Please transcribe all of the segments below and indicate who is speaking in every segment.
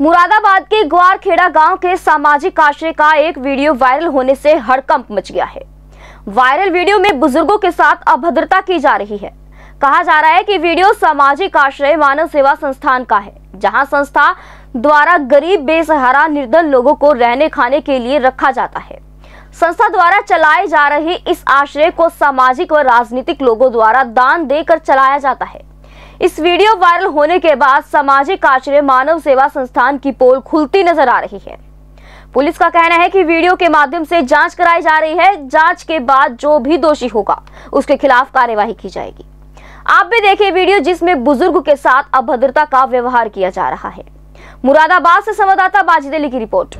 Speaker 1: मुरादाबाद के ग्वारखेड़ा गाँव के सामाजिक आश्रय का एक वीडियो वायरल होने से हड़कंप मच गया है। वायरल वीडियो में बुज़ुर्गों के साथ अभद्रता की जा रही है। कहा जा रहा है कि वीडियो सामाजिक आश्रय मानव सेवा संस्थान का है, जहाँ संस्था द्वारा गरीब, बेसहारा निर्धन लोगों को रहने खाने के लिए रखा जाता है। संस्था द्वारा चलाए जा रहे इस आश्रय को सामाजिक व राजनीतिक लोगों द्वारा दान देकर चलाया जाता है। इस वीडियो वायरल होने के बाद सामाजिक आश्रय मानव सेवा संस्थान की पोल खुलती नज़र आ रही है। पुलिस का कहना है कि वीडियो के माध्यम से जाँच कराई जा रही है। जाँच के बाद जो भी दोषी होगा, उसके खिलाफ कार्यवाही की जाएगी। आप भी देखिए वीडियो जिसमें बुज़ुर्ग के साथ अभद्रता का व्यवहार किया जा रहा है। मुरादाबाद से संवाददाता बाजिद अली की रिपोर्ट।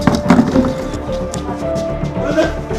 Speaker 2: Thank you.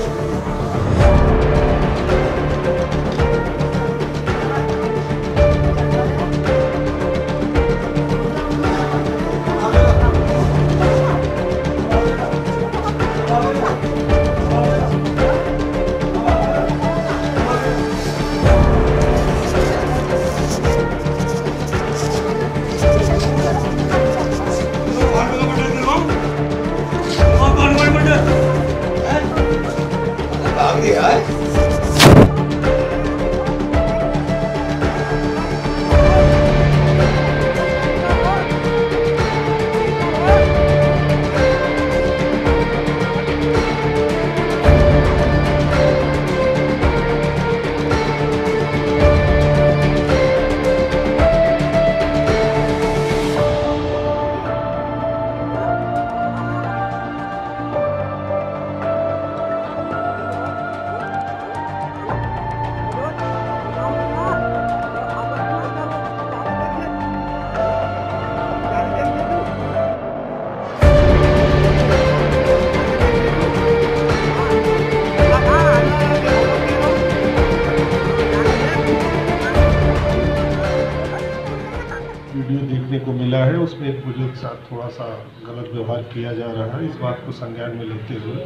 Speaker 3: वीडियो देखने को मिला है, उसमें एक बुज़ुर्ग साथ थोड़ा सा गलत व्यवहार किया जा रहा है, इस बात को संज्ञान में लेते हुए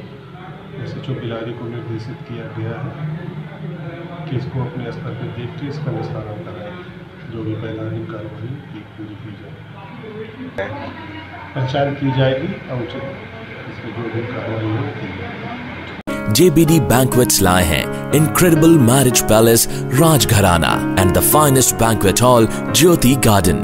Speaker 3: एस एच बिलारी को निर्देशित किया गया है कि इसको अपने स्तर पर देख के इसका निस्तारण कराएँ जो भी वैधानिक कार्रवाई की पूरी की जाए पहचान की जाएगी और उचित इसमें जो भी कार्रवाई हो, की जाएगी
Speaker 4: JBD Banquets lie हैं incredible marriage palace Rajgharana and the finest banquet hall Jyoti Garden.